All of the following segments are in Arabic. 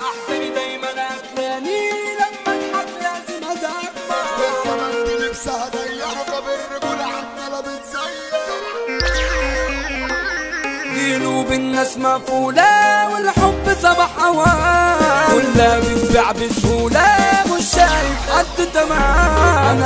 احزاني دايما اكلاني لما أضحك لازم ادمع والكمان دي لبسها ضيق ركب الرجولة عمالة بتزيق قلوب الناس مقفولة والحب صباح أوان. كلها بتبيع بسهولة مش شايف حد تمام.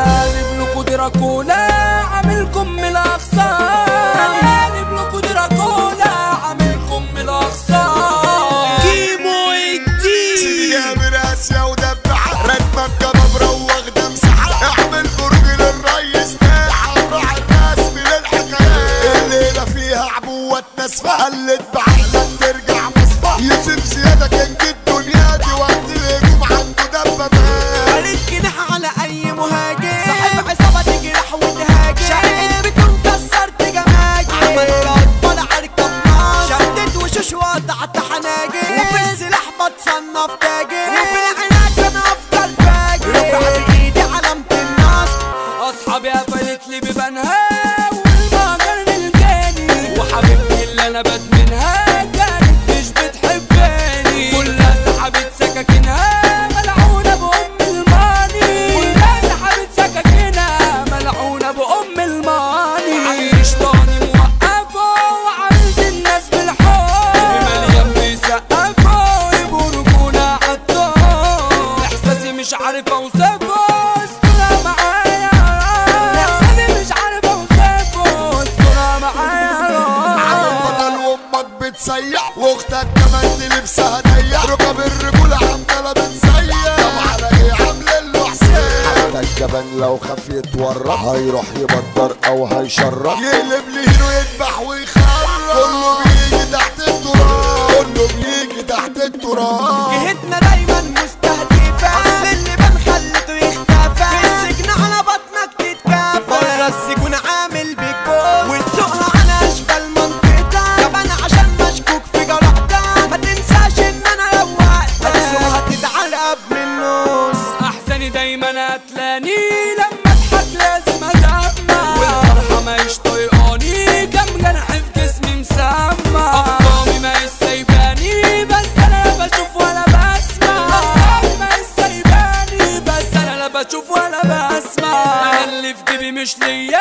واختك كمان دي لبسها ضيق ركب الرجولة عمالة بتسيح طب على إيه عامل له حسين حتى الجبان لو خاف يتورط. هيروح يبدر أو هيشرب يقلب لهيرو يذبح ويخرب. كله بيجي تحت التراب. كله بيجي تحت التراب. جهتنا دايما بشوف ولا بسمع اللي في جيبي مش ليا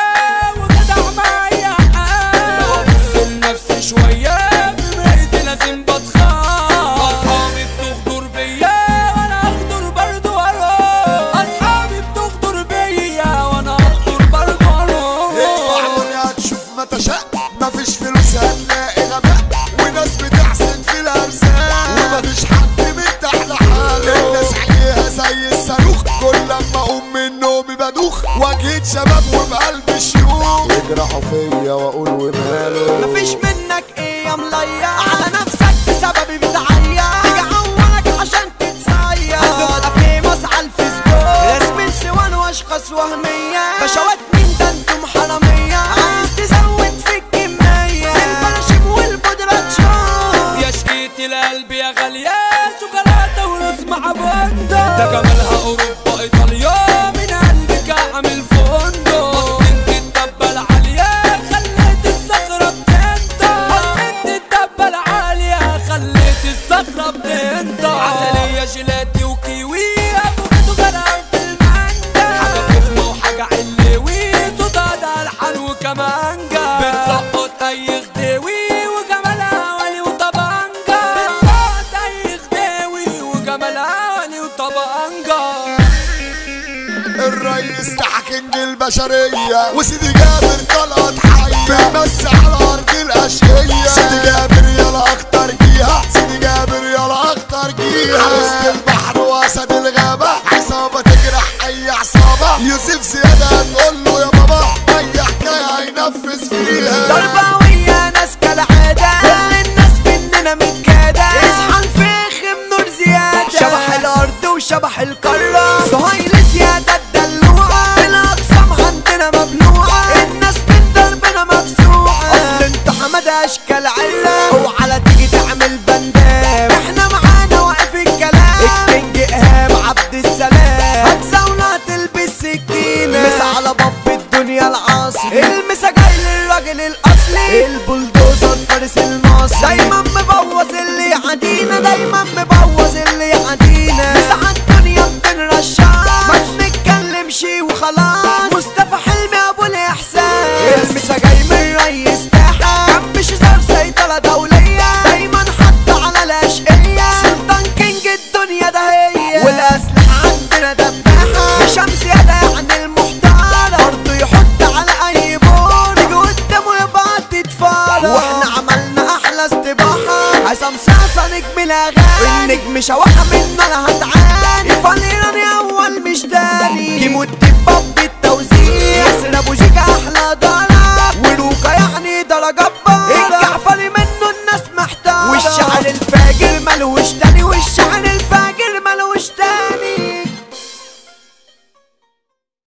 واجهة شباب وبقلب شيوخ يجرحوا فيا وأقول وماله. مفيش منك إيه يا مليا على نفسك بسببي بتعيا. تيجي عشان تتصير هتبقى فيموس على الفيسبوك. اسم سوان وأشخاص وهمية. بشوات مين ده أنتم حرامية. عايز تزود في الكمية. البراشيم والبودرة تشوف. يا شقيتي القلب يا غالية. شوكولاتة ورز مع بندق. ده جمالها ولي وطبانجا الريس ده حكينج البشرية. وسيدي جابر طلعت حية. بيمس على أرض الأشقية. سيدي جابر يلا أخطر جيها. سيدي جابر يلا أخطر جيها. وسط البحر وأسد الغابة. عصابة تجرح أي عصابة. يوسف زيادة هتقول له يا بابا أي حكاية هينفذ فيها. بالأغاني. والنجم شواحة منه أنا هتعاني. فنيراني أول مش تاني كيمو الدباب بالتوزيع ياسر أبو جيكا أحلى ضرب ولوكا يعني درجة بقى